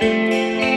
Música